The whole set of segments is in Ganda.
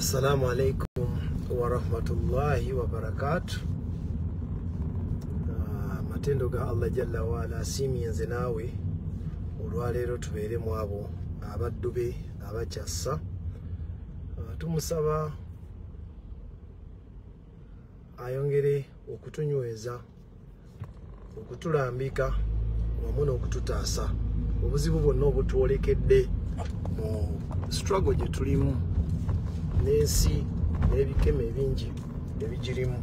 assalamu alaikum warahmatullahi wabarakatu amatendo ga allah jalla waala asiimye nze naawe. Olwaleero tubeeremu abo abaddu be abakyassa Ah, tumusaba ayongere okutunyweza okutulambika wamu n'okututaasa. Obuzibu bwonna obutwolekedde mu struggle gye tulimu n'ensi n'ebikeme ebingi ebigirimu.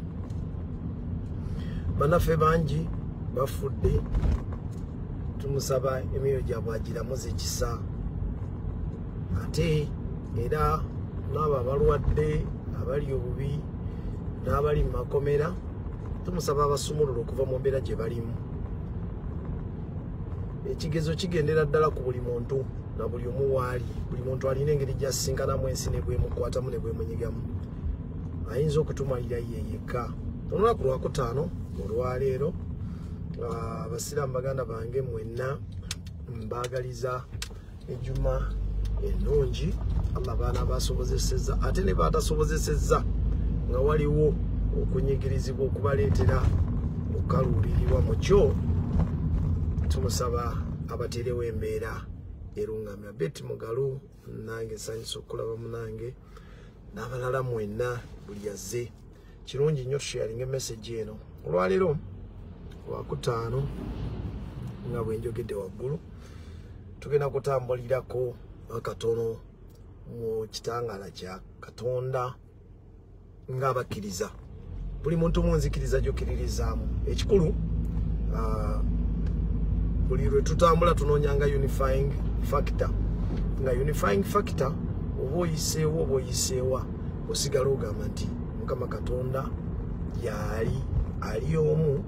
Bannaffe bangi bafudde tumusaba emyoyo gyabwe agiramuza ekisa ate era n'abo abalwadde abali obubi n'abali mu makomera tumusaba abasumulula okuva mu mbeera gye balimu. Ekigezo kigendera ddala ku buli muntu na buli omu waali buli muntu alina engeri gyasisinkanamu ensi negwemukwatamu negwemunyigamu ayinza okutumalira ye yekka. Olunaku lwakutaano olwaleero abasiraamu baganda bange mwenna mbagaliza ejuma ennungi. Allah baana basobozesezza ate ne batasobozesezza nga waliwo okunyigirizibwa okubaleetera okukaluulirirwa mu kyo. Tumusaba abaterewo embeera erungamya beti mugalu nange nsanyusa okulaba munange n'abalala mwenna buli yazze kirungi nnyo tusharinga emesagi eno. Olwaleero lwakutaano nga bwe njogedde waggulu tugenda kutambulirako akatono mu kitangala kya katonda ngaabakkiriza buli muntu munzikiriza gyokiririzaamu ekikulu buli lwe tutambula tunoonyanga unifying factor. Nga unifying factor oba oyiseewo oba oyiseewa osigala ogamba nti mukama katonda yaali ali omu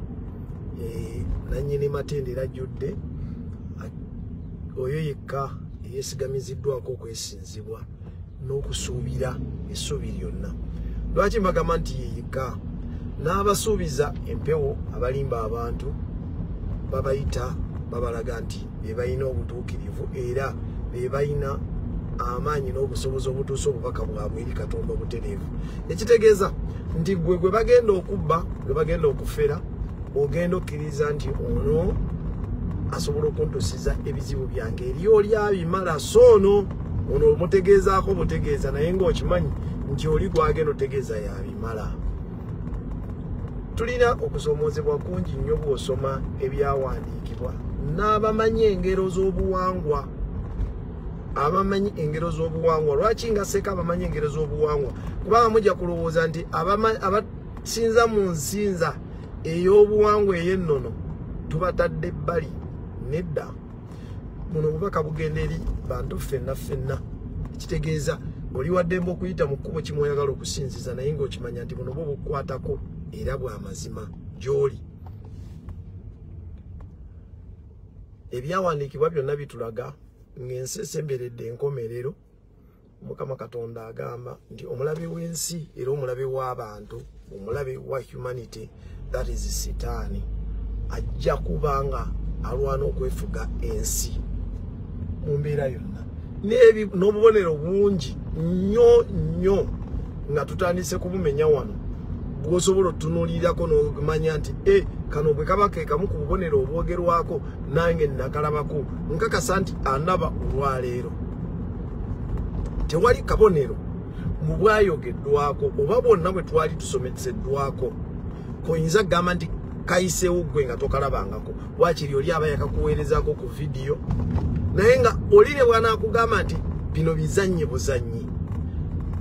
eh, nanyini matendera ajjudde oyo yekka eyesigamiziddwako okwesinzibwa n'okusuubira essuubi lyonna. Lwaki mbagamba nti yeyekka n'abasuubiza empewo abalimba abantu babayita babalaga nti bebalina obutuukirivu era bebalina amaanyi n'obusobozi obutuusa obubaka bwabwe eri katonda obutereevu. Ekitegeeza nti gwe gwe bagenda okubba gwe bagenda okufera ogenda okkiriza nti ono asobola okuntusiza ebizibu byange. Eri oli abimala so ono ono omutegeezaako butegeeza naye ngaokimanyi nti oli gwagenda otegeeza yabimala. Tulina okusomoozebwa kungi nnyo bw'osoma ebyawandiikibwa n'abamanyi engero z'obuwangwa. Abamanyi engero z'obuwangwa. Lwaki nga seeka abamanyi engero z'obuwangwa? Kubanga mujja kulowooza nti abasinza mu nsinza ey'obuwangwa ey'ennono tubatadde ebbali nedda. Muno obubaka bugenda eri bantu ffenna ffenna. Ekitegeeza oli waddembe okuyita mu kkubo kimweyagala okusinziza naye ng'okimanya nti buno bwo bukwatako era bwa mazima. Gy'oli ebyawandiikibwa byonna bitulaga ng'ensi esemberedde enkomerero mukama katonda agamba nti omulabe w'ensi era omulabe w'abantu omulabe wa humanity that is sitaani ajja kubanga alwana okwefuga ensi mu mbeera yonna. N'obubonero bungi nnyo nnyo nga tutandise kubumenya wano bwosobola otunuulirako nomanya nti e kano bwe kaba ke kamu ku bubonero obwogerwako nange nakalabako nkakasa nti anaba olwaleero. Tewali kabonero mu bwayogeddwako oba bwonna bwe twali tusomeseddwako. Koyinza kugamba nti kayiseewo gwe nga tokalabangako. Wakiri oli aba yakakuweerezako ku vidiyo? Naye nga oli ne bwanakugamba nti bino bizannye buzannyi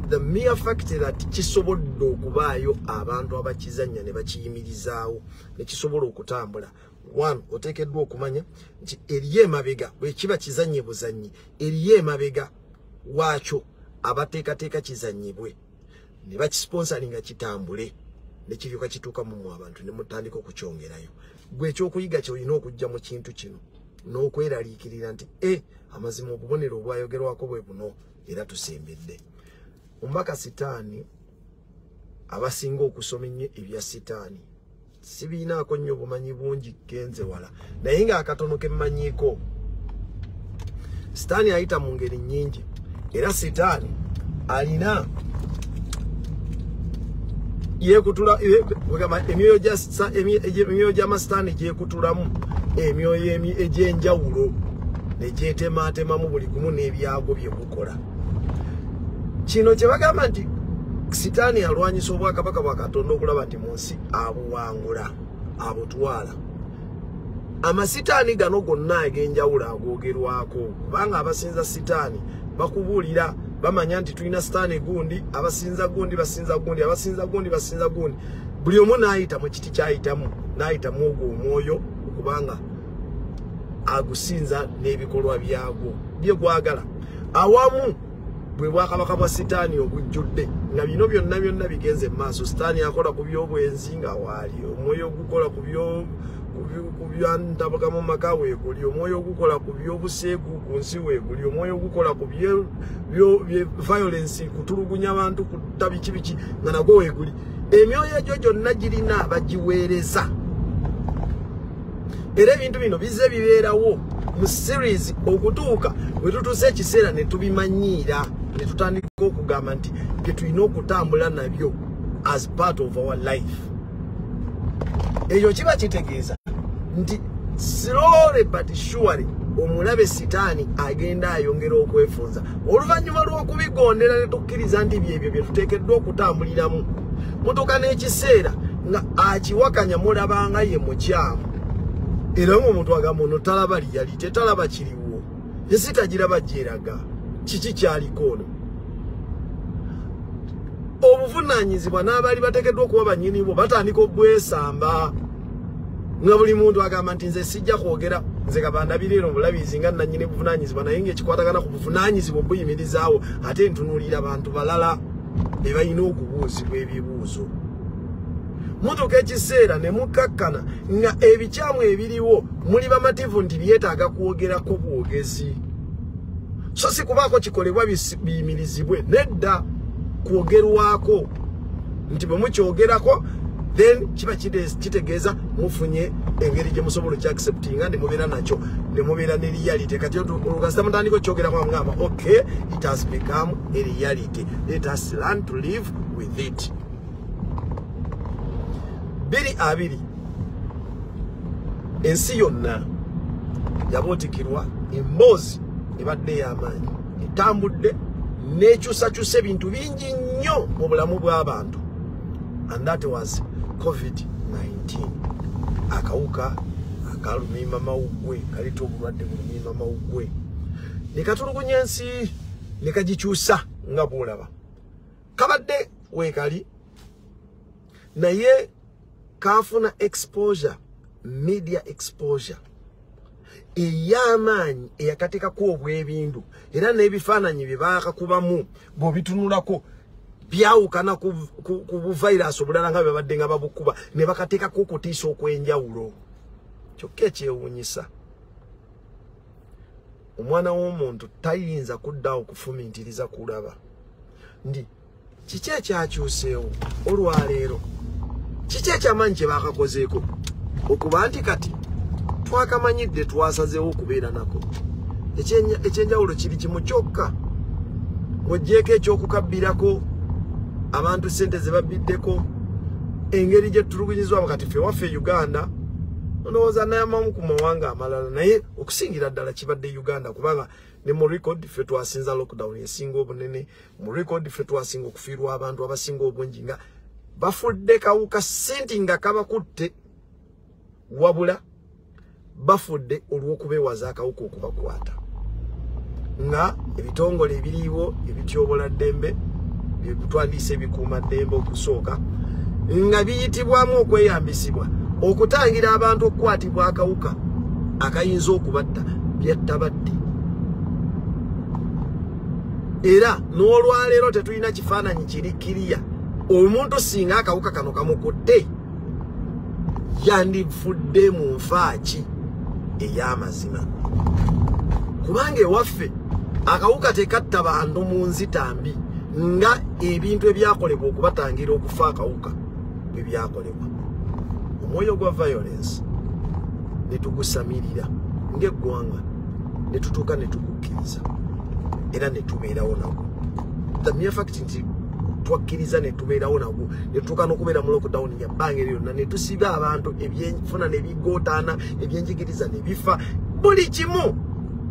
the mere fact that kisobodde okubaayo abantu abakizanya ne bakiyimirizaawo ne kisobola okutambula. One oteekeddwa okumanya nti eriyo emabega bwekiba kizanye buzanyi eriyo emabega waakyo abateekateeka kizanyibwe ne bakisponsalinga kitambule nekiryoka kituuka mumu abantu ne mutandika okukyongerayo. Gwe ekyokuyiga kyolina okujja mu kintu kino n'okweraliikirira nti e amazima obubonero obwayogerwako bwe buno era tusembedde omubaka sitaani abasinga okusoma ennyo ebya sitaani. Sibiinaako nnyo obumanyi bungi genze wala. Naye ngaakatono kemmanyiiko sitaani ayita mu ngeri nnyingi era sitaani alina yekutula emyoyo gyamasitaani gyekutulamu emyoyo egyenjawulo negyetematemamu buli gumu n'ebyago byegukola kino kyebagamba nti sitaani alwanyisa obwakabaka bwa katonda okulaba nti mu nsi abuwangula abutwala. Amasitaani gano gonna ag'enjawulo agoogerwako kubanga abasinza sitaani bakubuulira bamanya nti tulina sitaani gundi abasinza gundi basinza gundi abasinza gundi basinza gundi. Buli omu n'ayita mu kiti kyayitamu n'ayitamu ogwo omwoyo okubanga agusinza n'ebikolwa byagwo. Bye gwagala. Awamu bwe bwakabaka bwa sitaani obujjudde nga bino byonna byonna bigenze mu maaso. Sitaani akola ku byobwenzi nga waali omwoyo ogukola ku byantabukamu maka weeguli omwoyo ogukola ku byobuseegu ku nsi weeguli omwoyo ogukola ku violence kutulugunya abantu kutta biki biki nga nagwo weeguli emyoyo egyo gyonna girina bagiweereza era ebintu bino bize bibeerawo mu series okutuuka bwe tutuuse ekiseera ne tubimanyiira ne tutandika okugamba nti bye tulina okutambula nabyo as part of our life. Ekyo kiba kitegeeza nti slowly but surely omulabe sitaani agenda ayongera okwefunza. Oluvannyuma lw'okubigondera ne tukkiriza nti byebyo bye tuteekeddwa okutambuliramu mutuka n'ekiseera nga akiwakanya mulabanga ye mukyamu era ngaomuntu agamba ono talaba liyali tetalaba kiriwo. Yesitagiraba gyeraga kiki kyaliko ono? Obuvunanyizibwa n'abaali bateekeddwa okuba banyini bwo batandika obwesamba nga buli muntu agamba nti nze sijja kwogera nze kabandabirero obulabizi nga nanyini buvunanyizibwa naye ngaekikwatagana ku buvunanyizibwa obuyimirizaawo ate ntunuulira bantu balala be balina okubuuzibwa ebibuuzo mutuka ekiseera ne mukkakkana nga ebikyamu ebiriwo muli bamativu nti byetaaga kwogerako bwogezi. So si kubaako kikolebwa biyimirizibwe nedda kwogerwako. Nti bwe mukyogerako then kiba kitegeeza mufunye engeri gye musobola ekyacceptinga nemubeera nakyo nemubeera ne reality. Kati olukasita mutandika okyogerako ngamba okay it has become a reality. Let us learn to live with it biri abiri. Ensi yonna yabuutikirwa emboozi ebadde ey'amaanyi. Etambudde n'ekyusakyusa ebintu bingi nnyo mu bulamu bw'abantu. And that was covid-19 akawuka akalumima mawuggwe kaleta obulwadde bulumima mawuggwe. Nekatulugunya ensi nekagikyusa nga bwolaba. Kabadde weekali naye kafuna exposure media exposure. Ey'amaanyi eyakateekako obwebindu era n'ebifaananyi bye baakakubamu bw'obitunulako byawukana ku buvairasi obulala nga babadde nga babukuba ne bakateekako okutiisa okw'enjawulo. Kyokka ekyewuunyisa. Omwana w'omuntu tayinza kuddawo kufumintiriza kulaba. Ndi kiki ekyakyuseewo? Olwaleero kiki ekyamaanyi kye baakakozeeko? Okuba nti kati twakamanyidde twasazeewo okubeera nako. Ekyenjawulo kiri kimu kyokka. Ng'ogjeeko ekyokukabbirako abantu sente ze babbiddeko engeri gye tutulugunyizwamu kati ffe waffe uganda ndowooza nayamamu ku mawanga amalala naye okusingira ddala kibadde uganda kubanga ne mu record ffe twasinza lockdown esinga obunene mu record ffe twasinga okufiirwa abantu abasinga obungi nga bafudde kawuka senti nga kabakutte wabula bafudde olw'okubeewaza akawuka okubakwata. Nga ebitongole ebiriiwo ebityobola ddembe byetwandiisa ebikuuma ddembe okusooka nga biyitibwamu okweyambisibwa okutangira abantu okukwatibwa akawuka akayinza okubatta byattabadde era n'olwaleero tetulina kifaananyi kiri kiriya omuntu singa akawuka kano kamukutte yandifudde mu nfaaki ey'amazima. Kubanga ewaffe akawuka tekatta bantu mu nzitambi nga ebintu ebyakolebwa okubatangira okufa akawuka bwe byakolebwa. Omwoyo gwa violence ne tugusamirira ng'eggwanga ne tutuuka ne tugukkiriza era ne tubeerawo nagwo. The mere fact nti netwakkiriza netubeerawo nagwo netutuuka n'okubeera mu lockdown ya bbanga eryo lyonna netusiba abantu ebyenfuna nebigootaana ebyenjigiriza nebifa buli kimu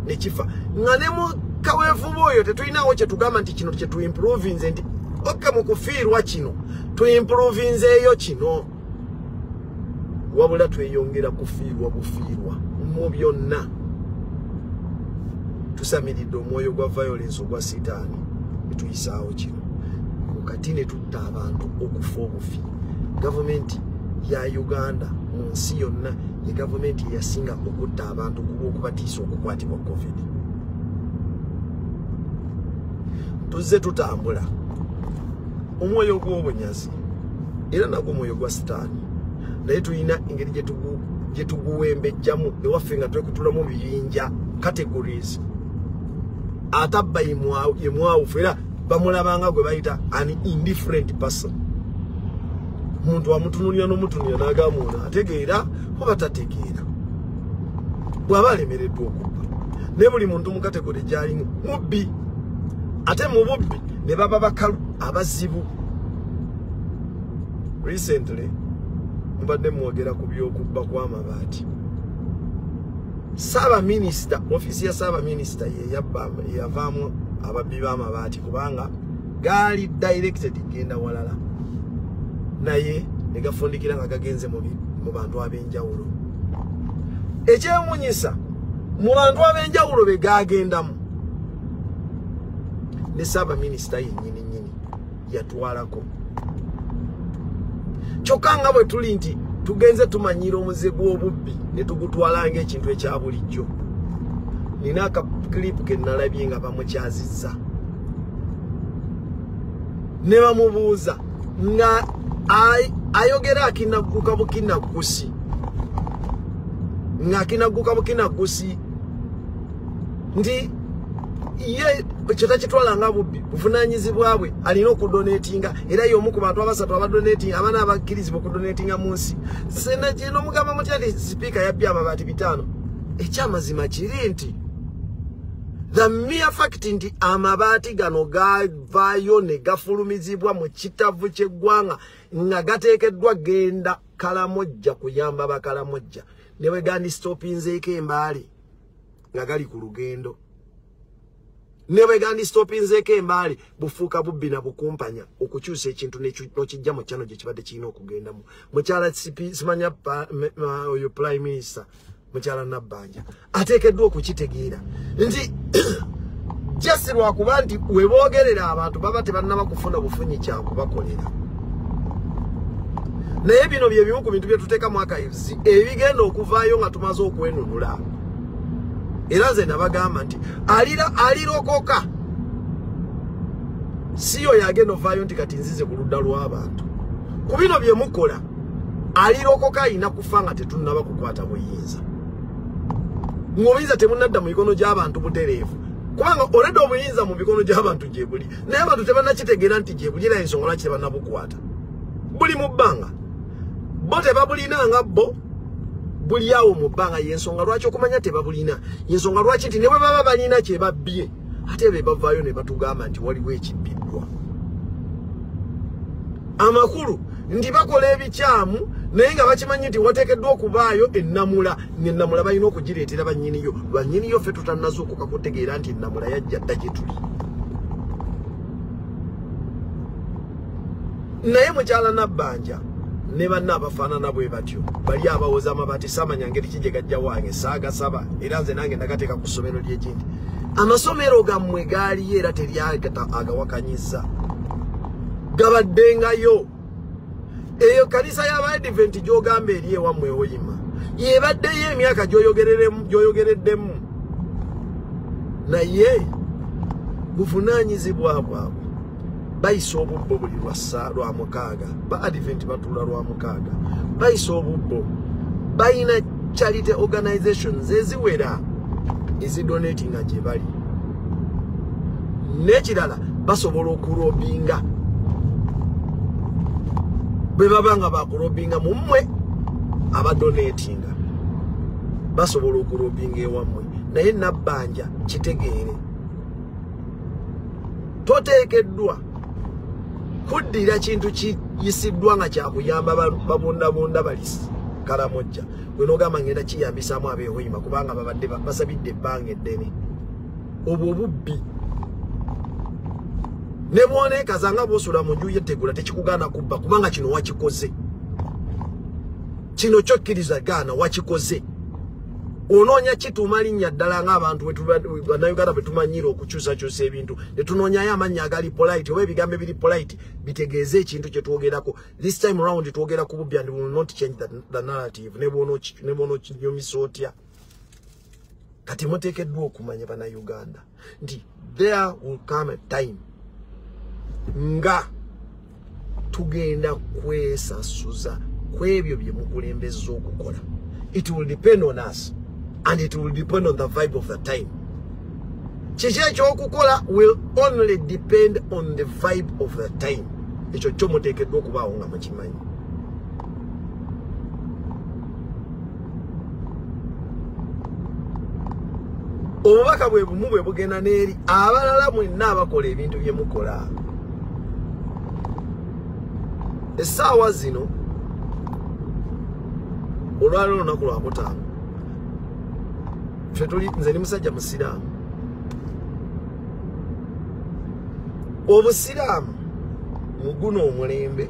nekifa nga ne mu kaweefuba oyo tetulinawo kyetugamba nti kino kyetuimprovinze nti oke mu kufiirwa kino tuimprovinzeeyo kino. Wabula tweyongera kufiirwa bufiirwa mu byonna. Tusamiridde omwoyo gwa violence ogwa sitaani netuyisaawo kino mukati ne tutta abantu okufa obufi. Gavumenti ya uganda mu nsi yonna ye gavumenti eyasinga okutta abantu kulwokubatiisa okukwatibwa covid. Tuzze tutambula. Omwoyo gw'obunyazi era nagwo omwoyo gwa sitaani. Naye tulina engeri gyetuguwembejjamu ewaffe nga twekutulamu bibinja categories. Atabba yemwawufu era bamulabanga gwe bayita an indifferent person. Muntu wamutunulira n'omutunulira n'agamba ono ategeera? Oba tategeera? Bw'aba alemereddwa okubba. Naye buli muntu mu kategori gyalimu mubbi. Ate mu bubbi ne baba bakalu abazibu. Recently mubadde mwogera ku byokubba kw'amabaati. Saabaminisita ofiisi ya saabaminisita yeyavaamu ababbi b'amabaati kubanga gaali directed genda walala. Naye ne gafundikira nga gagenze mu bantu ab'enjawulo. Ekyewunyisa mu bantu ab'enjawulo be gagendamu ne saabaminisita yennyini nnyini yatwalako. Kyokka nga bwe tuli nti tugenze tumanyira omuze gw'obubbi ne tugutwala ngaekintu ekya bulijjo nina akakilipu ke nalabye nga bamukyazizza. Ne bamubuuza nga ayogera akinagguka bukinaggusi nga akinagguka bukinaggusi nti ye kyetakitwala nga bubbi buvunanyizibwa bwe alina okudonetinga era yomu ku bantu abasatu abadonetinga abaana abakkirizibwa okudonetinga mu nsi. Sena kino mugamba mutya nti sipiika yabbye amabaati bitaano. Ekyamazima kiri nti the mere fact nti amabaati gano gavaayo ne gafulumizibwa mu kitavu ky'eggwanga nga gateekeddwa genda kalamojja kuyamba bakalamojja ne bwe gandistopinzeeko embaali nga gali ku lugendo. Ne bwe gandistopinzeeko embaali bufuuka bubbi na bukumpanya okukyusa ekintu nokijja mu kyano gye kibadde kirina okugendamu. Mukyala simanya oyo prime minister mukyala nabbanja ateekeddwa okukitegeera. Nti jasi lwakuba nti weboogerera abantu baba tebannaba kufuna bufunyi kyakubakolera naye bino byebimu ku bintu byetuteekamu akayizi ebigenda okuvaayo nga tumaze okwenunula. Era nze nabagamba nti alirokoka. Si yo yagenda ovaayo nti kati nzize ku ludda lw'abantu ku bino bye mukola alirokoka alina kufa nga tetunnaba kukwata buyinza ngaobuyinza temunadda mu mikono gy'abantu butereevu. Kubanga oledde obuyinza mu mikono gy'abantu gye buli. Naye abantu tebannakitegeera nti gye buli era ensonga lwaki tebannabukwata. Buli mu bbanga. Bo tebabulina nga bo buli awo mu bbanga. Yensonga lwaki okumanya tebabulina? Yensonga lwaki nti ne bwe baba balina kyebabbye ate be bavaayo ne batugamba nti waliwo ekibbiddwa. Amakulu nti bakola ebikyamu naye nga bakimanyi nti wateekeddwa okubaayo ennamula. Nennamula balina okugireetera bannyiniyo. Bannyiniyo ffe tutannazuukuka kutegeera nti ennamula yajja dda gye tuli. Naye mukyala nabbanja ne banna abafaanana bwe batyo bali abawoza amabaati saamanya ngeri ki gye gajja wange? Saagasaba era nze nange ndagateeka ku ssomero lyekindi amasomero gammwe gaaliyo era teryagawakanyiza gabaddengayo eyo kanisa y'abaadiventi gy'ogamba eri ewammwe oyima yebaddeyo emyaka gy'oyogereddemu. Naye buvunaanyizibwa bwabwe bayisa obubbo buli lwa mukaaga. Ba advent batuula lwa mukaaga bayisa obubbo. Bayina charity organizations eziwera ezidonatinga gye bali. N'ekirala basobola okulobinga bwe baba nga bakulobinga mu mmwe abadonatinga basobola okulobinga ewammwe naye nabbanja kitegeere. Toteekeddwa kuddira kintu kiyisiddwa nga kyakuyamba babundabunda balisi kalamojja. Wenogamba ngenda kiyambisaamu abehoima kubanga babadde basabidde ebbanga eddene. Obwo bubbi ne bwoneekaza nga bwosula mu nju yetegula tekikugaana kubba kubanga kino wakikoze. Kino kyokkiriza gaana wakikoze. Onoonya kituuma linnya ddala ng'abantu bannayuganda bwe tumanyira okukyusakyusa ebintu ne tunoonyayo amannya agali polite oba ebigambo ebiri polite bitegeeze ekintu kye twogerako. This time round twogera ku bubbi and will not change the narrative. Ne bwonookinyumisa otya? Kati muteekeddwa okumanya bannayuganda. Nti there will come a time nga tugenda kwesasuza kwebyo bye mukulembeza okukola. It will depend on us and it will depend on the vibe of the time. Kiki ekyokukola will only depend on the vibe of the time. Ekyo kyo muteekeddwa okubaawo nga mukimanyi. Obubaka bwe bumu bwe bugenda n'eri abalala mwenna abakola ebintu bye mukola essaawa zino olwali olunaku lwakutaano fe tuli nze ni musajja musiraamu. Obusiraamu muguno omulembe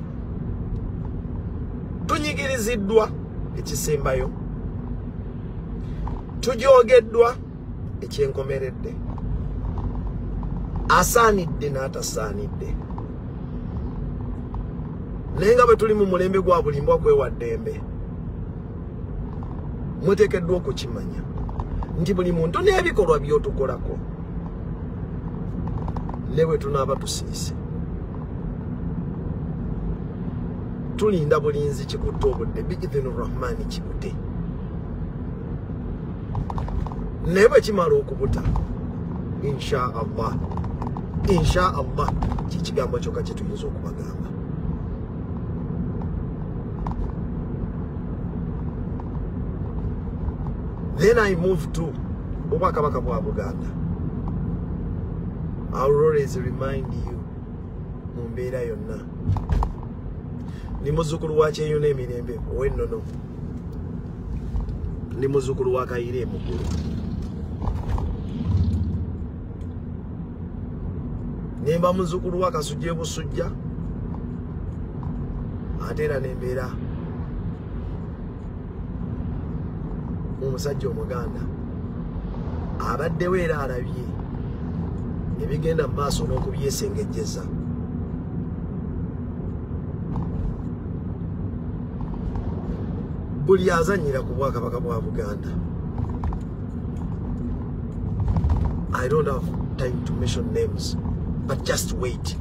tunyigiriziddwa ekisembayo tujogeddwa ekyenkomeredde. Asaanidde n'atasaanidde naye nga bwe tuli mu mulembe gwa bulimbwa kwewaddembe muteekeddwa okukimanya nti buli muntu n'ebikolwa byotukolako ne bwe tunaaba tusiise. Tulinda bulinzi kikutte obudde biidhinu rahmaani kibute naye bwe kimala okubuta insha allah insha allah kikigambo kyokka kyetuyinza okubagamba then i move to obwakabaka bwa buganda. I will always remind you mu mbeera yonna. Ndi muzzukulu wa kyeyo n'emirembe ow'ennono ndi muzzukulu wa kayire emugulu nemba muzzukulu wa kasujja ebusujja ate era nembeera omusajja omuganda abaddewo era alabye ebigenda mu maaso n'okubyesengejjeza. Buli azanyira ku bwakabaka bwa buganda. I don't have time to mention names but just wait.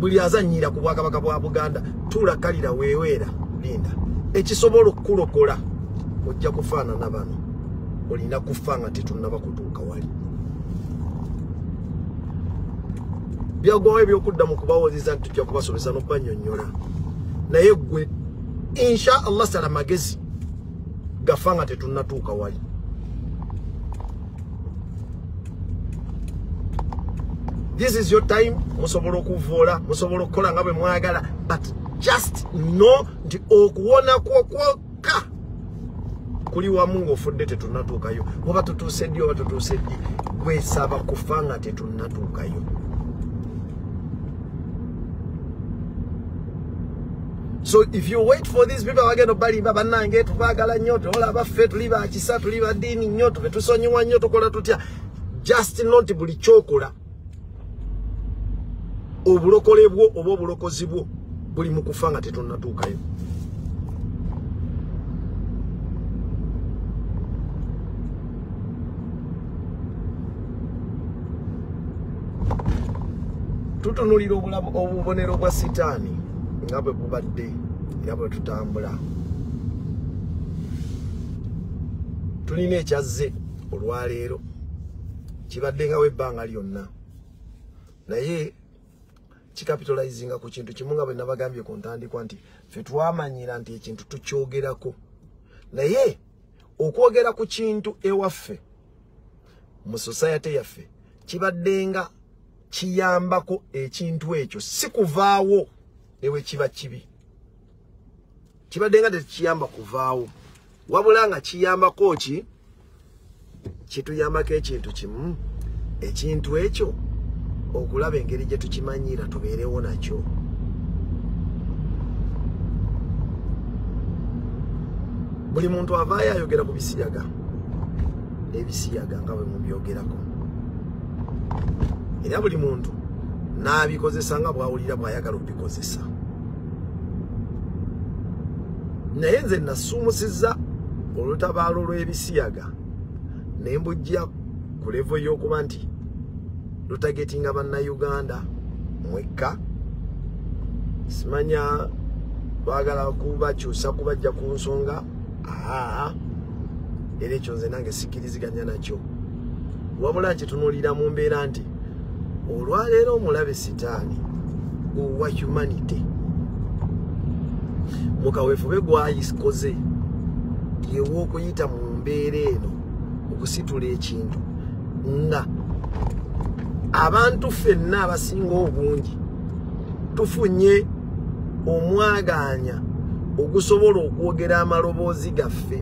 Buli azanyira ku bwakabaka bwa buganda tuulakalira weeweera linda ekisobola okukulokola ojja kufaanana bano olina kufa nga tetunnaba kutuuka wali. Byagwawo ebyokudda mu kubawoziza nti tujja kubasomesa n'okubanyonnyola naye gwe insha allah sala magezi gafa nga tetunnatuuka wali. This is your time. Musobola okuvoola musobola okukola nga bwe mwagala but just no nti okuwona kwokwokka kuli wamu ng'ofudde tetunnatuukayo. Oba tutuuse ddi oba tutuuse ddi gwesaba kufa nga tetunnatuukayo. So if you wait for these people abagenda obalimba bannange tubaagala nnyo tolaba ffe tuli bakisa tuli baddiini nnyo tubetusonyiwa nnyo tukola tutya? Just not buli kyokola obulokole bwo oba obulokozi bwo buli mu kufa nga tetunnatuukayo. Tutunulira obubonero bwa sitaani nga bwe bubadde era bwe tutambula. Tulina ekyazze olwaleero kibadde ngawo ebbanga lyonna. Naye kikapitalizinga ku kintu kimu nga bwe nabagambye ku ntandikwa nti ffe twamanyira nti ekintu tukyogerako. Naye okwogera ku kintu ewaffe mu society yaffe kibaddenga kiyambako ekintu ekyo si kuvaawo newe kiba kibi. Kibadde nga tekiyamba kuvaawo. Wabula nga kiyambako ki? Kituyambako ekintu kimu. Ekintu ekyo okulaba engeri gye tukimanyira tubeerewo nakyo. Buli muntu avaayo ayogera ku bisiyaga ebisiyaga nga bwe mubyogerako. Era buli muntu n'abikozesa nga bwawulira bw'ayagala obikozesa. Naye nze nasuumusizza olutabaalo lw'ebisiyaga ne mbujja ku levo y'okuba nti lutagetinga bannayuganda. Mwekka. Simanya baagala kubakyusa kubajja ku nsonga. Aa era ekyo nze nange sikkiriziganya nakyo. Wabula nkitunuulira mu mbeera nti olwaleero omulabe sitaani owa humanity. Mukaweefube gwayikoze yewa okuyita mu mbeera eno okusitula ekintu nga abantu ffenna abasinga obungi tufunye omwagaanya ogusobola okwogera amaloboozi gaffe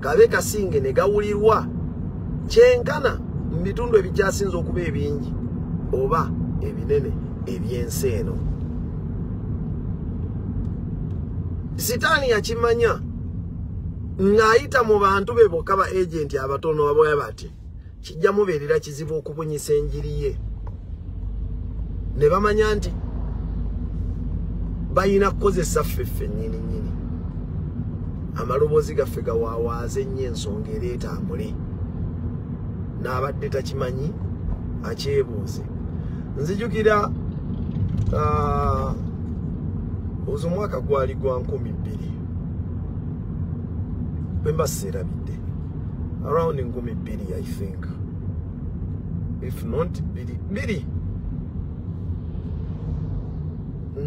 kabe kasinge ne gawulirwa kyenkana mu bitundu ebikyasinza okuba ebingi oba ebinene ebyensi eno. Sitaani yakimanya ng'ayita mu bantu be bokka ba agenti abatono aboya bati kijja mubeerera kizibu okubunyisa enjiri ye. Ne bamanya nti balina kukozesa ffeffe nnyini nnyini. Amaloboozi gaffe gawaawaaze ennyo ensonga era etambule. N'abadde takimanyi akyebuuze nzijukira ozo omwaka gwali gwa nkumi bbiri. Bwe mba seerabidde around nkumi bbiri i think. If not bbiri bbiri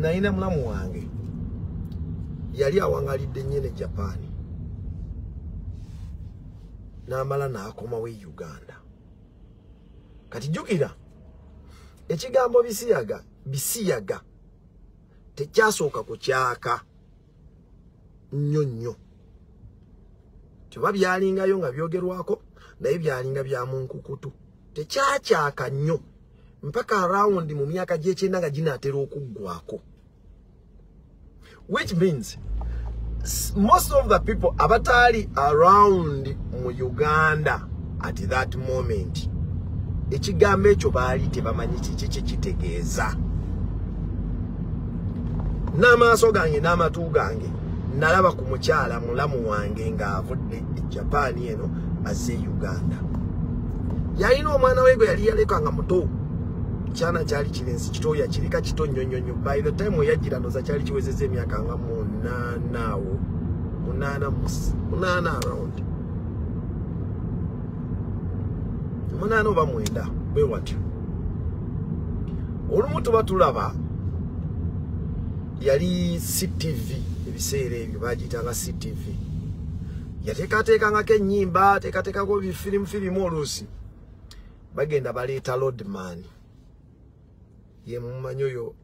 nalina mulamu wange yali awaŋalidde nnyene japaani n'amala n'akomawo e uganda. Kati jjukira ekigambo bisiyaga bisiyaga tekyasooka kukyaka. Nnyo nnyo tyoba byalingayo nga byogerwako naye byalinga bya munkukutu. Tekyakyaka nnyo. Mpaka arawundi mu myaka gyekyenda nga ginaatera okuggwako which means most of the people abataali around mu uganda at that moment ekigambo ekyo baali tebamanyi kiki kyekitegeeza n'amaaso gange n'amatu gange nalaba ku mukyala mulamu wange ng'avudde e japaani eno azze e uganda. Yalina omwana we gwe yali yalekanga muto. Kyana kyali kirensi kitoya kirika kito nnyonnyonnyo by the time weyajjira ndoza kyali kiwezeza emyaka nga munaanaawo munaana munaana around. Munaana oba mwenda? Bwe watyo. Olumu tuba tulaba yali ctv ebiseera ebyo bagiyitanga ctv yateekateekangako ennyimba ateekateekako bifirimu firimu oluusi. Bagenda baleeta lodman. Ye mumanyi oyo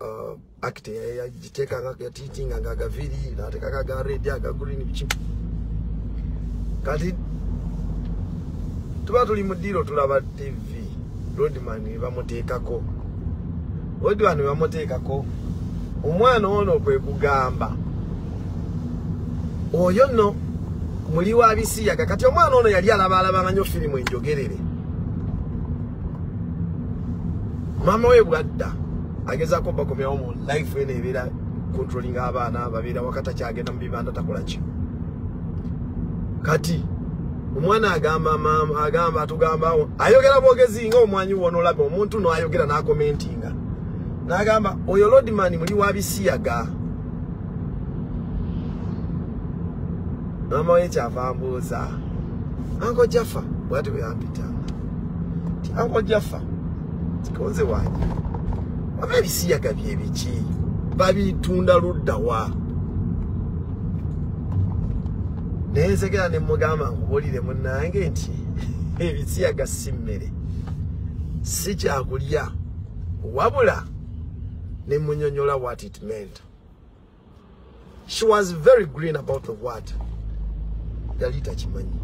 uh, act yagiteekanga yatiitinganga agaviri nateekako aga redi aga green biki. Kati tuba tuli mu ddiiro tulaba tv rodman bamuteekako. Rodman bamuteekako omwana ono kwe kugamba. Oyo nno muli wa bisiyaga kati omwana ono yali alabaalaba amanyo firimu enjogerere. Maama we bwadda agezaako bakomyawo mu life eno ebeera controlling abaana babeera wakati akyagenda mu bibanda takolaki kati omwana agamba maama agamba atugambawo ayogera bwogezi nga omwanyi wona olaba omuntu no ayogera n'akomentinga n'agamba oyo lodman muli wa bisiyaga? Maama we kyava mbuuza anko jaffa bwati bwe yampitanga ti anko jaffa kikonze wange oba ebisiyaga byebiki babitunda luddawa naye nsegera ne mugamba nkubulire munange nti ebisiyaga si mmere si kyakulya wabula ne munyonyola what it meant. She was very green about the word yali takimanyi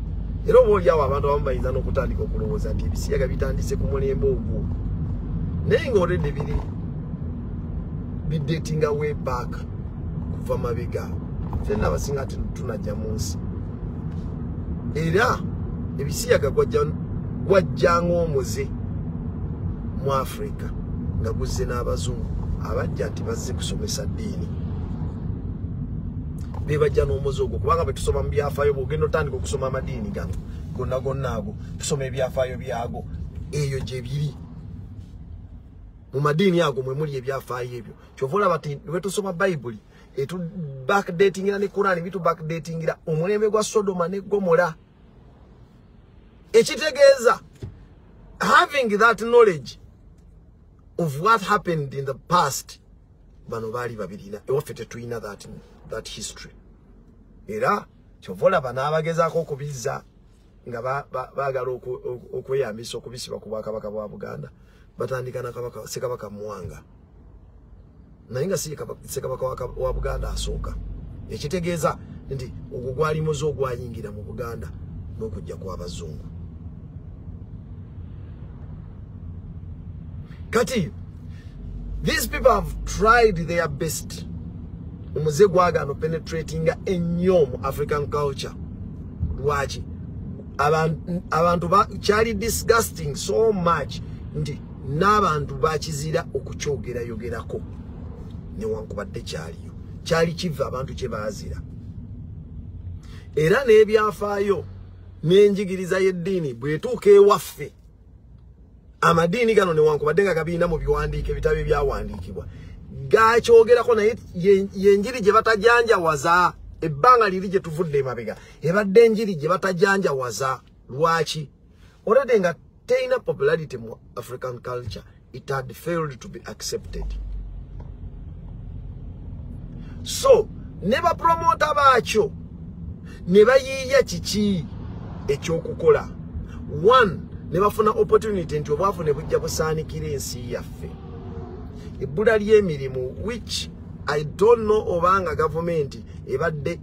era oba oliawo abantu abamu bayinza n'okutandika okulowooza nti ebisiyaga bitandise ku mulembe ogwo. Naye nga olredde biri bidatinga way back kuva mabega. Fenna abasinga ti tunajja mu nsi. Era ebisiyaga gwajjanga omuze mu afrika nga guzze n'abazungu abajja nti bazze kusomesa ddiini. Bebajja n'omuze ogwo kubanga bwe tusoma mu byafaayo bwogenda otandika okusoma amadiini gano gonna gonna ago tusoma ebyafaayo byago eyo gye biri. Mu madiini ago mwe muli ebyafaayo ebyo. Kyova olaba ti bwe tusoma bayibuli etubackdatingira ne kurani bitubackdatingira omulembe gwa sodoma ne gomola ekitegeeza having that knowledge of what happened in the past bano baali babirina ewaffe tetulina that, that history. Era kyova olaba n'abagezaako okubizza nga baagala okweyambisa okubisiba ku bwakabaka bwa buganda batandika na sekabaka muwanga. Naye nga si sekabaka wa buganda asooka ekitegeeza nti ogwo gwali muze ogwayingira mu buganda n'okujja kw'abazungu kati these people have tried their best. Omuze gwagaano penetratinga ennyo mu african culture. Lwaki abantu kyali disgusting so much. Nti n'abantu bakizira okukyogeraayogerako newankubadde kyaliyo. Kyali kiva abantu kye baazira. Era n'ebyafaayo n'enjigiriza y'eddiini bwetuuka ewaffe amadiini gano newankubadde nga gabiina mu biwandiiko ebitabo ebyawandiikibwa. Gakyogerako naye yenjiri gye batajanjawaza ebbanga liri gye tuvudde emabega. Ebadde enjiri gye batajanjawaza lwaki? Olwedde nga teyina popularity mu african culture it had failed to be accepted. So ne bapromota baakyo ne bayiiya kiki ekyokukola? One ne bafuna opportunity nti obwavu ne bujja busaanikira ensi yaffe. Ebbula ly'emirimu which i don't know obanga gavumenti ebadde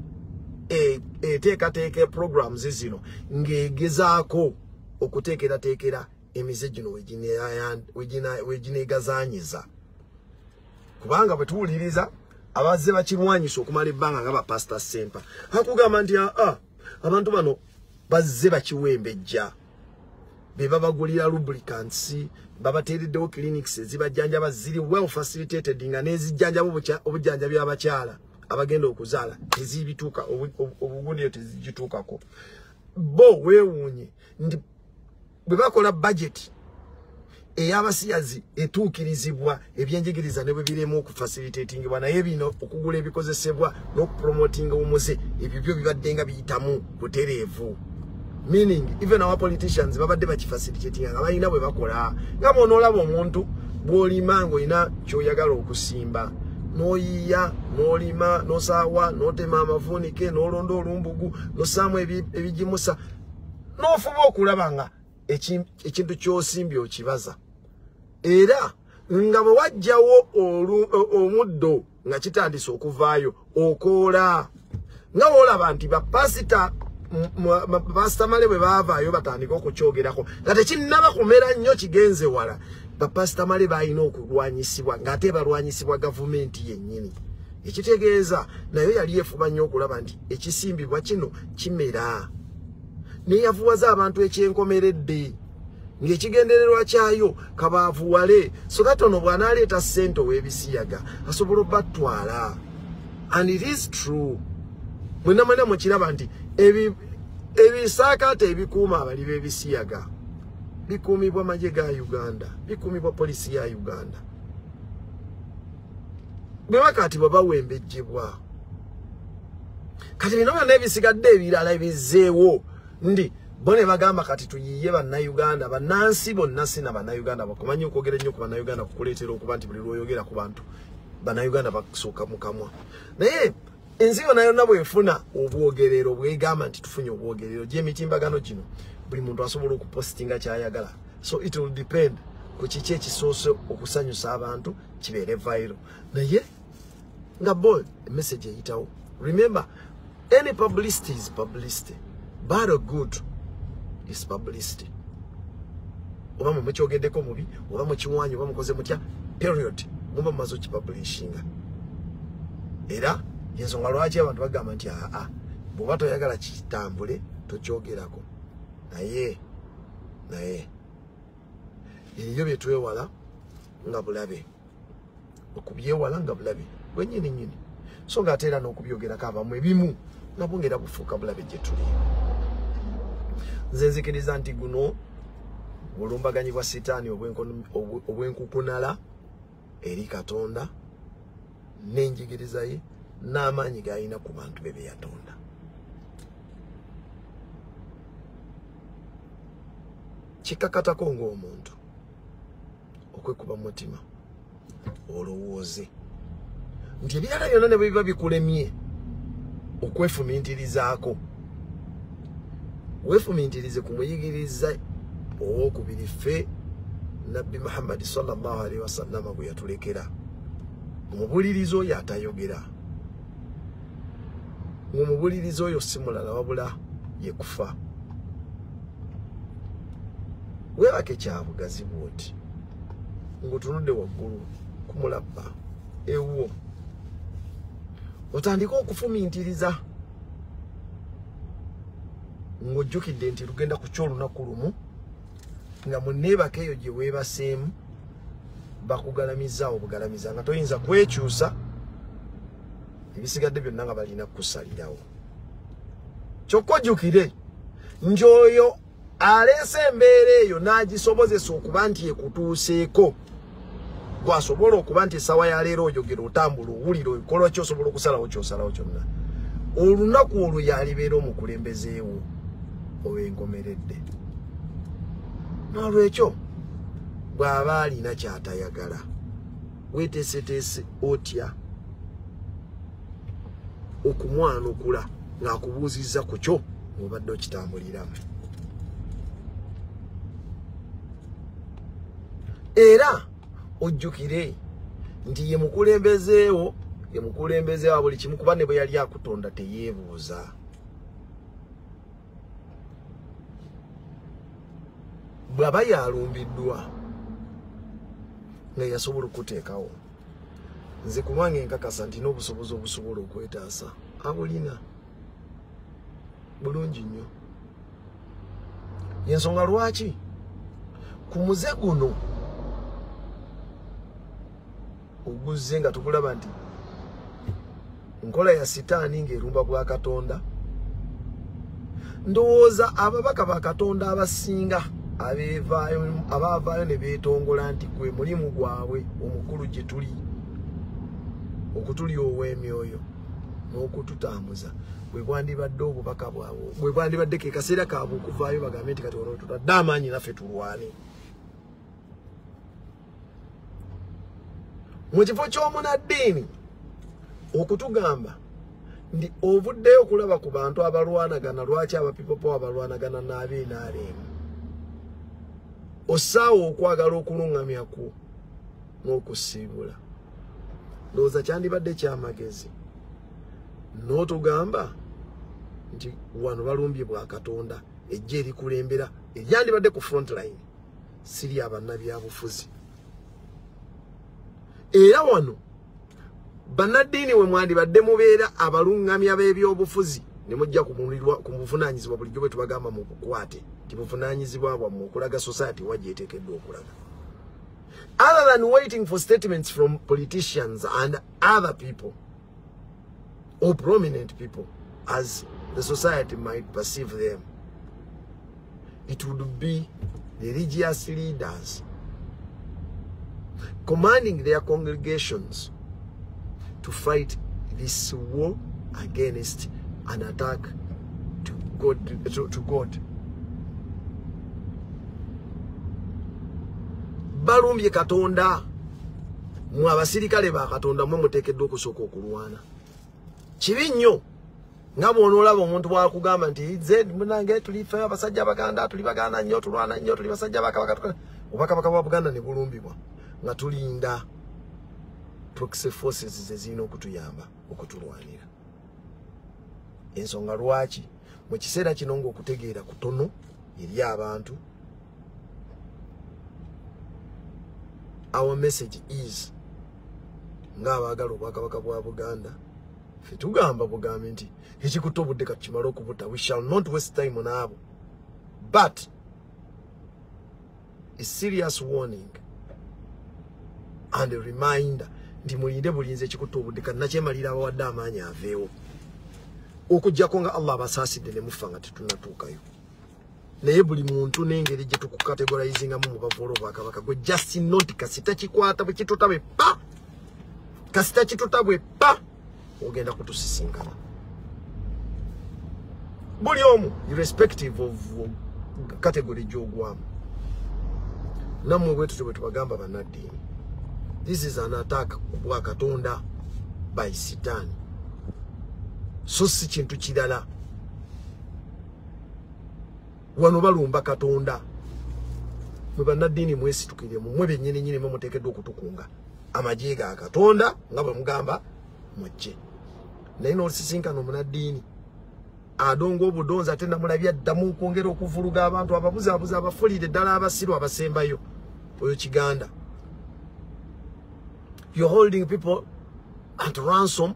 eteekateeka e programs zino ng'egezaako okuteekerateekera emize gino wegineegazanyiza kubanga bwe tuwuliriza abazze bakimwanyisa okumala ebbanga nga bapasita sempa akugamba nti aa abantu bano bazze bakiwembejja be babagulira lubricants babateereddewo clinics ezibajjanjaba ziri well facilitated nga nezijjanjaba obujjanjabi abakyala abagenda okuzaala tezibituuka obugundiyo tezigituukako. Bo weewuunye nti bwe bakola budget ey'abasiyazi etuukirizibwa ebyenjigiriza ne bwe biremu okufacilitatingibwa naye bino okugula ebikozesebwa n'okupromotinga omuze ebyo byo bibadde nga biyitamu butereevu meaning even our politicians babadde bakifacilitatinga nga balina bwe bakola. Nga bwonoolaba omuntu bw'olima ng'olina kyoyagala okusimba. N'oyiya n'olima n'osaawa n'otema amavuunike n'olonda olumbugu n'ossaamu ebigimusa. N'ofuba okulaba nga ekintu ky'osimbye okibaza. Era nga bwe wajjawo omuddo nga kitandise okuvaayo okoola. Nga woolaba nti bapasita bapasita male bwe baavaayo batandika okukyogerako. Nga tekinnaba kumera nnyo kigenze wala bapasita male balina okulwanyisibwa ng'ate balwanyisibwa gavumenti yennyini. Ekitegeeza naye yali efuba nnyo okulaba nti ekisimbibwa kino kimera. Neyavuwaza abantu ekyenkomeredde ng'ekigendererwa kyayo kabaavuwale. So that ono bw'anaaleeta ssente ow'ebisiyaga asobola obatwala and it is true. Mwena mwena mukiraba nti ebisaakaata ebikuuma abali b'ebisiyaga bikuumibwa magye ga uganda bikuumibwa polisi ya uganda. Bwe kati bwe bawembejjebwa kati bino byonna ebisigadde ebirala ebizzeewo ndi bo ne bagamba kati tuyiye bannayuganda bannansi bonna sina bannayuganda bakumanyi okwogera ennyo ku bannayuganda kukuleetera okuba nti buli lwoyogera ku bantu bannayuganda bakusooka mu kamwa. Naye ensi yonna yonna bwefuna obwogerero bwegamba nti tufunye obwogerero. Gyemitimbagano gino buli muntu asobola okupositinga kyayagala. So it will depend ku kiki ekisoose okusanyusa abantu kibeere vairo naye nga bo emessage eyitawo. Remember any publicity is publicity. Bad or good is publicity. Oba mumukyogeddeko mubi oba mukiwanyi oba mukoze mutya period. Muba mumaze okipublishinga. Era yensonga lwaki abantu bagamba nti aa bwoba toyagala kitambule tokyogerako. Naye naye ebyo byetwewala nga bulabe okubyewala nga bulabe gwenyini nyini so nga ate era n'okubyogerako abamu ebimu nga bwongera bufuuka bulabe gye tuli. Nze nzikiriza nti guno bulumbaganyi bwa sitaani obwenkukunala eri katonda n'enjigiriza ye n'amaanyi g'alina ku bantu be beyatonda. Kikkakatako ng'omuntu okwekuba mutima olowooze nti ebirala byonna ne bwe biba bikulemye okwefumintirizaako weefumintirize ku muyigiriza owokubiri ffe nabbi muhammadi salllah alaihi wasallama bwe yatulekera. Omubulirizi oyo atayogera ngaomubulirizi oyo si mulala wabula yekufa weebake kyabugazi bwoti ngaotunudde waggulu kumulabba ewwo otandike okufumintiriza ng'ojjukidde nti lugenda ku kyolunaku lumu nga muneebaka eyo gye weebaseemu bakugalamizaawo bugalamiza nga toyinza kwekyusa ebisigadde byonna nga balina kusalirawo kyokka ojjukire nti oyo aleese embeera eyo n'agisobozesa okuba nti ekutuuseeko. Gwasobola okuba nti essaawa yaleero oyogera otambula owulira okola ki osobola okusalawo kyosalawo kyonna. Olunaku olwo yalibeera omukulembezeewo owenkomeredde. Nolwekyo bw'aba alina kyatayagala weeteeseteese otya okumwanukula ng'akubuuzizza ku kyo ng'obadde okitambuliramu era ojjukire nti ye mukulembezeewo ye mukulembezeewo buli kimu kuba ne bwe yali akutonda teyeebuuza. Bw'aba yalumbiddwa nga yasobola okuteekawo nze kubanga enkakasa nti n'obusobozi obusobola okwetaasa abulina bulungi nnyo. Yensonga lwaki? Ku muze guno oguzze nga tukulaba nti nkola ya sitaani ng'erumba bwa katonda ndowooza ababaka ba katonda abasinga abaavaayo ne beetongola nti gwe mulimu gwabwe omukulu gye tuli okutulya ow'emyoyo n'okututambuza bwe bwandibadde obubaka bwabwe bwe bwandibadde ke kaseera kaabwe okuvaayo bagambe nti kati ono tutadde amaanyi naffe tulwane. Mu kifo ky'omunaddiini okutugamba nti ovuddeyo okulaba ku bantu abalwanagana lwaki abapipopo abalwanagana n'abeenaaleemu osaawa okwagala okuluŋŋamyaku n'okusiibula ndowooza kyandibadde kyamagezi. N'otugamba nti wano balumbye bwa katonda ejja erikulembera eryandibadde ku front line siri abannabyabufuzi era wano bannaddiini we mwandibadde mubeera abaluŋŋamya b'ebyobufuzi ne mujja ku buvunanyizibwa bulijjo bwe tubagamba mu bukwate nti buvunanyizibwa bwammwe okulaga society wa gyeteekeddwa okulaga other than waiting for statements from politicians and other people or prominent people as the society might perceive them it would be religious leaders commanding their congregations to fight this war against an attack to God. To, to God. Balumbye katonda. Mwe abasirikale ba katonda mwe muteekeddwa okusooka okulwana. Kibi nnyo nga bwonoolaba omuntu bwakugamba nti ze munange tulife abasajja abaganda tuli baganda nnyo tulwana nnyo tuli basajja bakabaka obwakabaka bwa buganda ne bulumbibwa nga tulinda proxy forces ze zirina okutuyamba okutulwanira. Ensonga lwaki? Mu kiseera kino ngaokutegeera kutono eri abantu our message is ngaabaagala obwakabaka bwa buganda fe tugamba bugambe nti ekikutta obudde kakimale okubuta we shall not waste time naabo but a serious warning and a reminder nti mulinde bulinzi ekikutta obudde kanakyemalira abawadde amaanyi aveewo. Okugjako nga allah abasaasidde ne mufa nga tetunatuukayo naye buli muntu n'engeri gye tukukategorizingamu mu bavuola obwakabaka gwe just not kasita kikwata bwe kituta bwe pa! Kasita kituta bwe pa! Ogenda kutusisinkana buli omu irrespective of category gyogwamu nammwe bwe tutyo bwe tubagamba bannaddiini this is an attack bwa katonda by sitaani so si kintu kirala wano balumba katonda. Mwe bannaddiini mwesitukire mumwe bennyini nyini mwe muteekeddwa okutukunga. Amagye ga katonda nga bwe mugamba mujje. Naye n'olusisinkano omunaddiini adonga obudonzi ate namulabye addamu okwongera okuvuluga abantu ababuzaabuza abafulire ddala abasiru abasembayo. Oyo kiganda. You're holding people at ransom.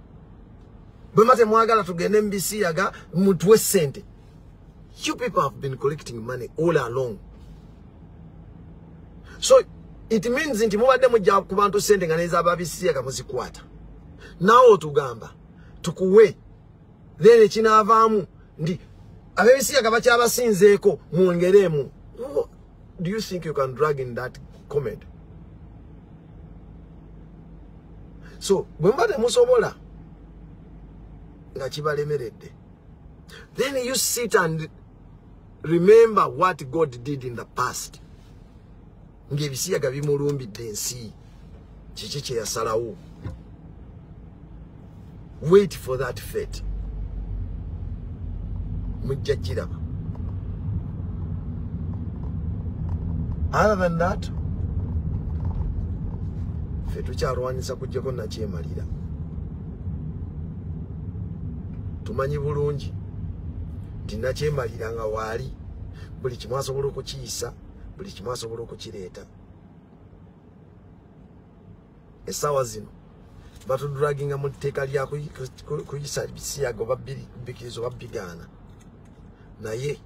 Bwema temwagala tugende mubisiyaga mutuwe sente you people have been collecting money all along. So it means nti mubadde mujja ku bantu sente nga nezababisiyaga muzikwata. Naawe otugamba tukuwe. Then ekinaavaamu ndi abebisiyaga bakyabasinzeeko mwongeremu do you think you can drag in that comment so bwe muba temusobola nga kibalemeredde. Then you sit and remember what god did in the past. Ng'ebisiyaga bimulumbidde ensi kiki kyeyasalawo wait for that fate. Mujja kiraba. Other than that ffe tukyalwanyisa kujjako nakyemalira tumanyi bulungi nti nakyemalira nga waali buli kimu asobola okukiyisa buli kimu asobola okukireeta. Essaawa zino batuduraginga mu tteeka lya kuyisa bisiyaga oba bikiriza oba bigaana naye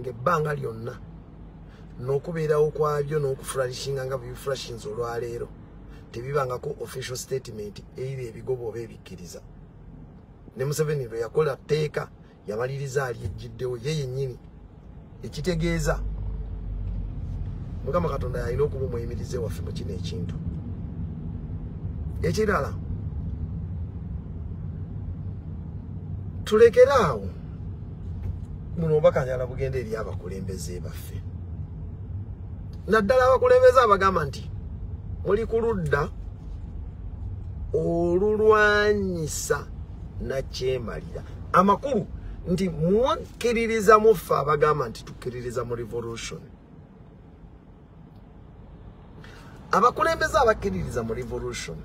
ngaebbanga lyonna n'okubeerawo kwabyo n'okufuralishinga nga bwebifurashinze olwaleero tebibangako official statement eira ebigoba oba ebikkiriza. Ne museveni lwe yakola tteeka yamaliriza ali ejjiddewo ye yennyini. Ekitegeeza mukama katonda yalina okuba omuyimirize waffe mu kino ekintu. Ekirala tulekere awo. Buno obakanyala bugenda eri abakulembeze baffe. Naddala abakulembeze abagamba nti muli ku ludda olulwanyisa nakyemalira. Amakulu nti mukkiririza muffe abagamba nti tukkiririza mu revolution. Abakulembeze abakkiririza mu revolution.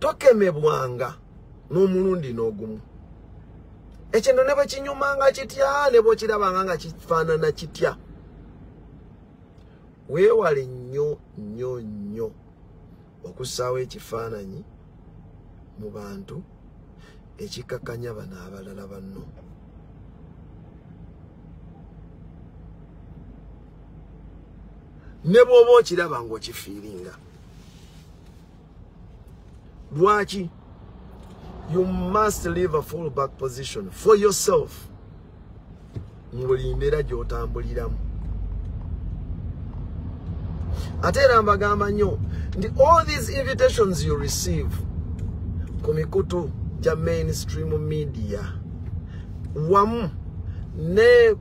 Tokemebwanga n'omulundi n'ogumu. Ekintu ne bwe kinyumanga kitya? Ne bwekirabanga nga kifaanana kitya? Weewale nnyo nnyo nnyo okussaawo ekifaananyi mu bantu ekikakanya bano abalala banno. Ne bw'oba okiraba ng'okifiiringa lwaki you must leave a fallback position for yourself mu buli mbeera gy'otambuliramu? Ate era mbagamba nnyo nti all these invitations you receive ku mikutu gya mainstream media. Wamu ne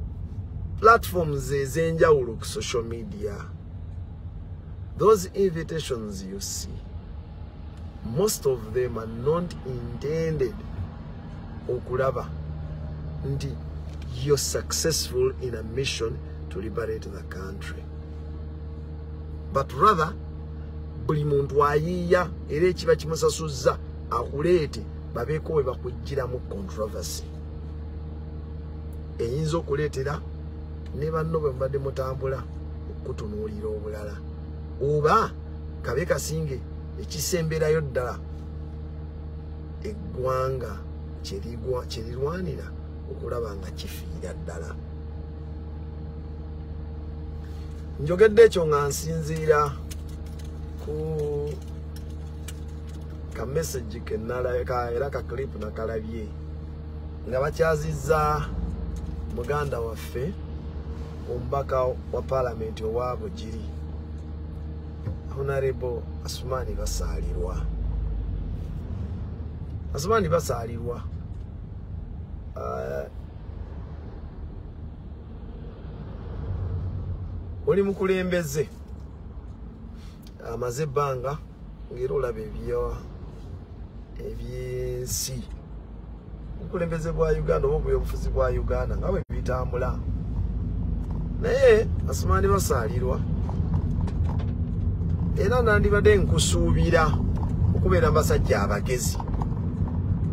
platforms ez'enjawulo ku social media. Those invitations you see most of them are not intended okulaba nti you're successful in a mission to liberate the country. But rather buli muntu ayiiya era ekiba kimusasuzza akuleete babeeko we bakugiramu controversy. Eyinza okuleetera ne banno bwe mubadde mutambula okutunuulira obulala. Oba kabe kasinge ekisemberayo ddala eggwanga kyerirwanira okulaba nga kifiira ddala. Njogedde ekyo nga nsinziira ku kamesagi kenalaka era kakalipu nakalabye nga bakyazizza muganda waffe omubaka wa palamenti owa bugiri honorable asumani basaalirwa. Asumani basaalirwa uh, oli mukulembeze amaze ebbanga ngaera olaba ebyensi obukulembeze bwa uganda oba obwebufuzi bwa uganda nga bwe bitambula. Naye asumani basaalirwa. Era nandibadde nkusuubira okubeera mbasajja abagezi.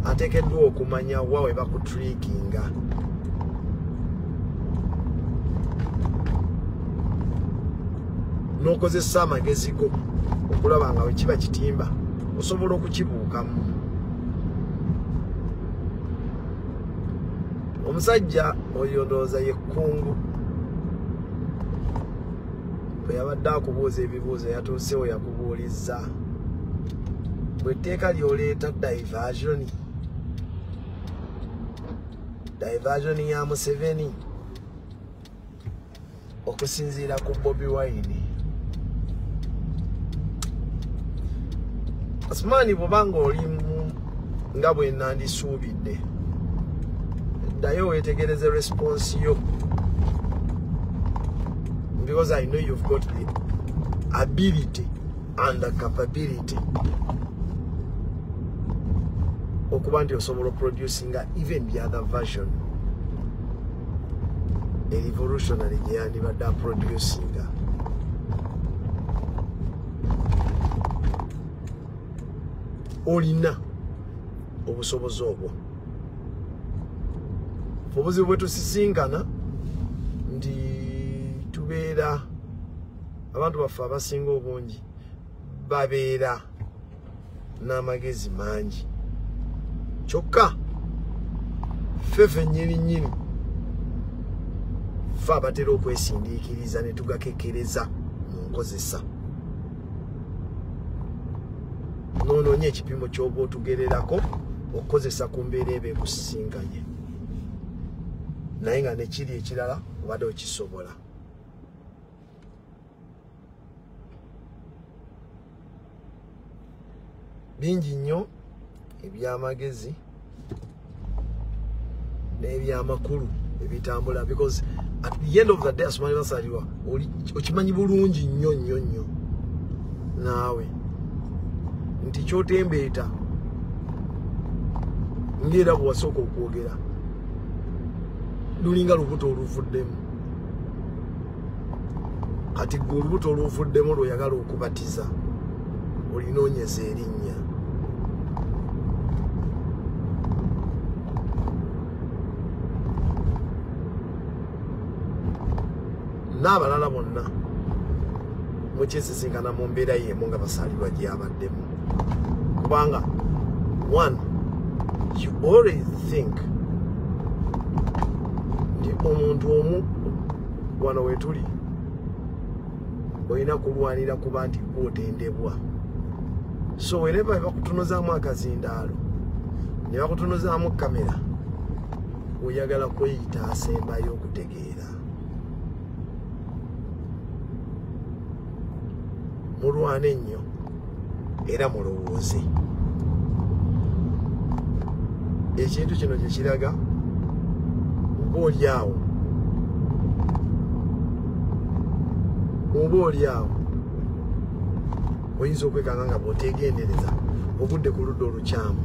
Ateekeddwa okumanya wa we bakutrikinga n'okozesa amagezi go okulaba nga we kiba kitimba. Osobola okukibuukamu omusajja oyo ndowooza yekkungu bwe yabadde akubuuza ebibuuzo yatuusewo yakubuulizza. Bwe tteeka lyoleeta diversion. Diversion ya museveni. Okusinziira ku bobi wine. Asumani bwobanga oli nga bwe nandisuubidde ddayo wetegereze response yo. Because I know you've got the ability and the capability okuba nti osobola oproducinga even the other version. Erevolutionary gye yandibadde aproducinga. Olina obusobozi obwo obuzibu bwe tusisinkana nti tubeera abantu baffe abasinga obungi babeera n'amagezi mangi. Kyokka ffe fennyini nnyini ffe abatera okwesindiikiriza ne tugakekereza mu nkozesa. Noonoonya ekipimo ky'oba otugererako okukozesa ku mbeera eba ekusisinkanye naye nga nekiri ekirala obadde okisobola. Bingi nnyo ebyamagezi n'ebyamakulu ebitambula because at the end of the day asomali basalirwa okimanyi bulungi nnyo nnyo nnyo. Naawe. Nti kyotembeeta ngaera bwewasooka okwogera lulinga lubuto oluvuddemu. Kati gwe olubuto oluvuddemu lweyagala okubatiza olinoonyeza erinnya n'abalala bonna mukyesisinkana mu mbeera yemu nga basalirwa gyabaddemu kubanga one you always think omuntu omu wano wetuli olina kulwanira kuba nti gwotendebwa. So wereba bakutunuzaamu akazindaalo ne bakutunuzaamu kamera oyagala kweyita asembayo okutegeera. Mulwane ennyo era mulowooze. Ekintu kino gye kiraga oba oli awo oba oli awo oyinza okwekanga nga bwotegendereza obudde ku ludda olukyamu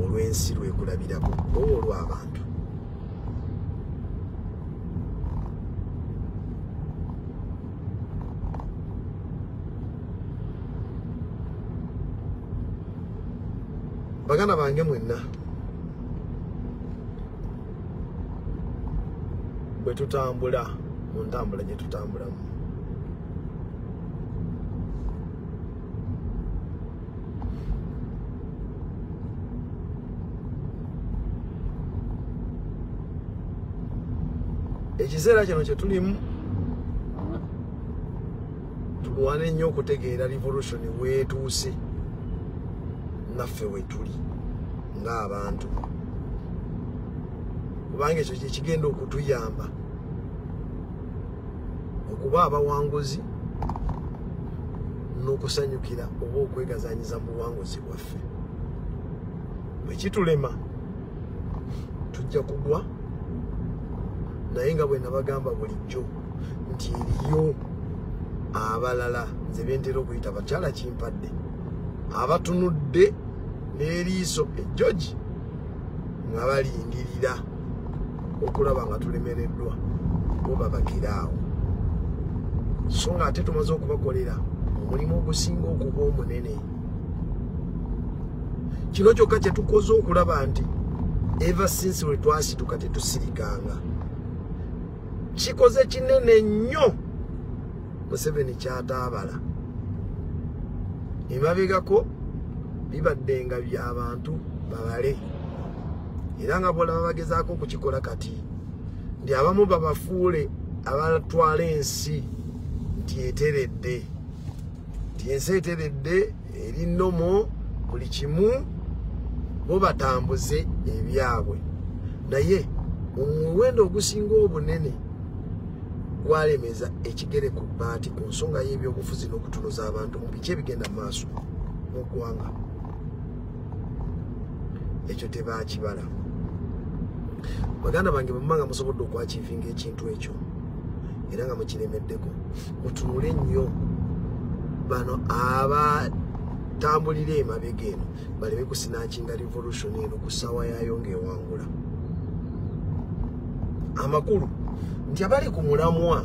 olw'ensi lwekulabirako oba olw'abantu. Baganda bange mwenna bwe tutambula mu ntambula gye tutambulamu. Ekiseera kino kye tulimu tulwane nnyo okutegeera revolution weetuuse naffe wetuli ng'abantu kubanga ekyo kyekigenda okutuyamba. Okuba abawanguzi n'okusanyukira oba okwegazanyiza mu buwanguzi bwaffe. Bwekitulema tujja kugwa naye nga bwe nabagamba bulijjo nti eriyo abalala nze bentera okuyita bakyala kimpadde abatunudde n'eriiso ejjogi nga balindirira okulaba nga tulemereddwa bo babakire awo. So nga ate tumaze okubakolera omulimu ogusinga okuba omunene. Kino kyokka kyetukoze okulaba nti eva sinsi we twasituka tetusirikanga kikoze kinene nnyo museveni kyataabala. Emabegako bibadde nga byabantu babale era nga bolaba bagezaako okukikola kati nti abamu babafuule abatwala ensi nti eteredde. Nti ensi eteredde eri nnomo buli kimu bo batambuze ebyabwe. Naye omuwendo ogusinga obunene gwalemeza ekigere ku bbaati ku nsonga y'ebyobufuzi n'okutunuza abantu mu biki ebigenda mu maaso mu ggwanga ekyo tebakibala baganda bange bwemuma nga musobodde okwakivinga ekintu ekyo era nga mukiremeddeko mutunule nnyo bano abatambulira emabega eno baleme kusinakinga revolution eno ku ssaawa yayo ng'ewangula. Amakulu nti abali ku mulamwa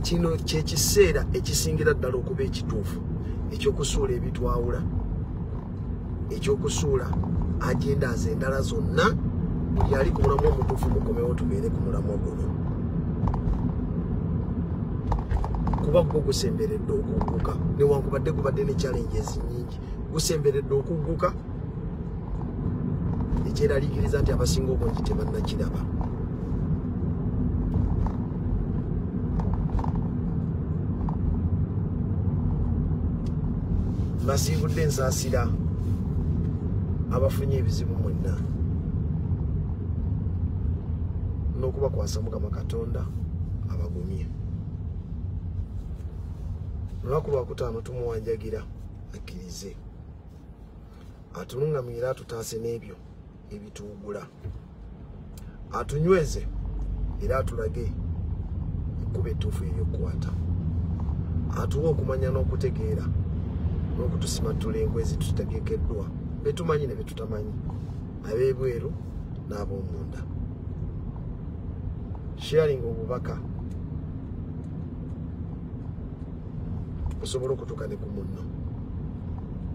kino kyekiseera ekisingira ddala okuba ekituufu ekyokusuula ebitwawula ekyokusuula agendaza endala zonna buli ali ku mulamwa omutuufu mukomewo tubeere ku mulamwa guno kuba gwo gusemberedde okugguka newankubadde gubadde ne challenges nyingi gusemberedde okugguka ekyeraliikiriza nti abasinga obungi tebannakiraba. Basiibudde ensaasira abafunye ebizibu mwenna n'okubakwasa mukama katonda abagumye. Olunaku lwakutaano tumuwanjagira akkirize. Atulungamire atutaase n'ebyo ebituugula. Atunyweze era atulage ekkuba ettuufu eryokukwata. Atuwe okumanya n'okutegeera n'okutusimatula enkwezi tutegekeddwa betumanyi ne betutamanyi? Ab'ebweru n'ab'omunda. Sharing obubaka. Osobola okutuuka ne ku munno.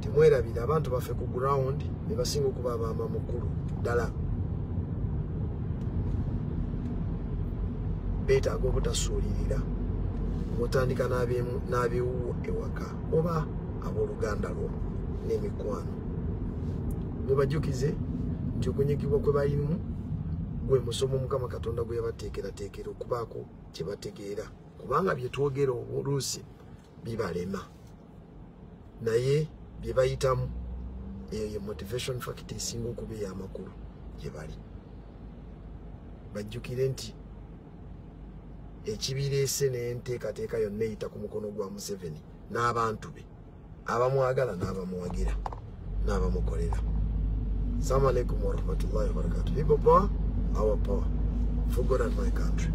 Temwerabire abantu baffe ku ground ne basinga okuba abaama mukulu ddala. Beetaaga obutasuulirira ng'otandika n'abewuwo ewaka oba abooluganda lwo n'emikwano mubajjukize nti okunyigibwa kwe balimu gwe musomo mukama katonda gwe yabateekerateekera okubaako kye bategeera. Kubanga bye twogera oluusi bibalema. Naye bye bayitamu eyo ye motivation fact esinga okuba ey'amakulu gye bali. Bajjukire nti ekibireese n'enteekateeka yonna eyita ku mukono gwa museveni n'abantu be. Abamwagala n'abamuwagira n'abamukolera salamu alaikum warahmatullahi wabarakatu people power our power. For god and my country